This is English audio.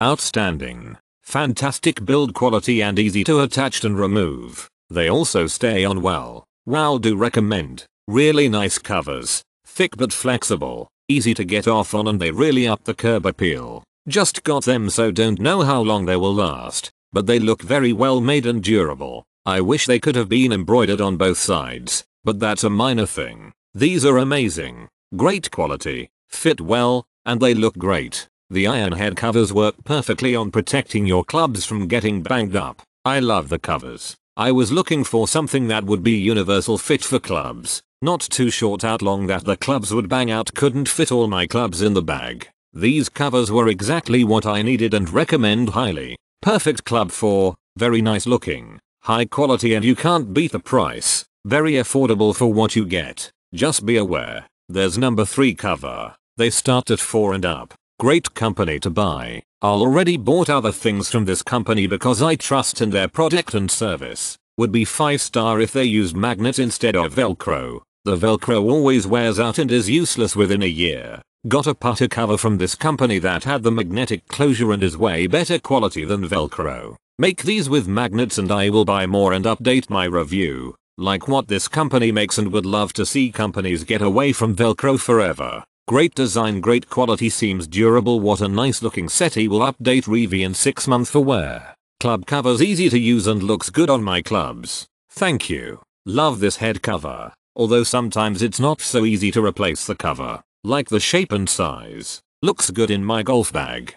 Outstanding. Fantastic build quality and easy to attach and remove. They also stay on well. Wow do recommend. Really nice covers. Thick but flexible. Easy to get off on and they really up the curb appeal. Just got them so don't know how long they will last. But they look very well made and durable. I wish they could have been embroidered on both sides. But that's a minor thing. These are amazing. Great quality. Fit well. And they look great. The iron head covers work perfectly on protecting your clubs from getting banged up. I love the covers. I was looking for something that would be universal fit for clubs. Not too short out long that the clubs would bang out couldn't fit all my clubs in the bag. These covers were exactly what I needed and recommend highly. Perfect club for, very nice looking, high quality and you can't beat the price. Very affordable for what you get. Just be aware. There's number 3 cover. They start at 4 and up. Great company to buy. I'll already bought other things from this company because I trust in their product and service. Would be 5 star if they used magnet instead of velcro. The velcro always wears out and is useless within a year. Got a putter cover from this company that had the magnetic closure and is way better quality than velcro. Make these with magnets and I will buy more and update my review. Like what this company makes and would love to see companies get away from velcro forever. Great design great quality seems durable what a nice looking settee will update Revi in 6 months for wear. Club covers easy to use and looks good on my clubs. Thank you. Love this head cover. Although sometimes it's not so easy to replace the cover. Like the shape and size. Looks good in my golf bag.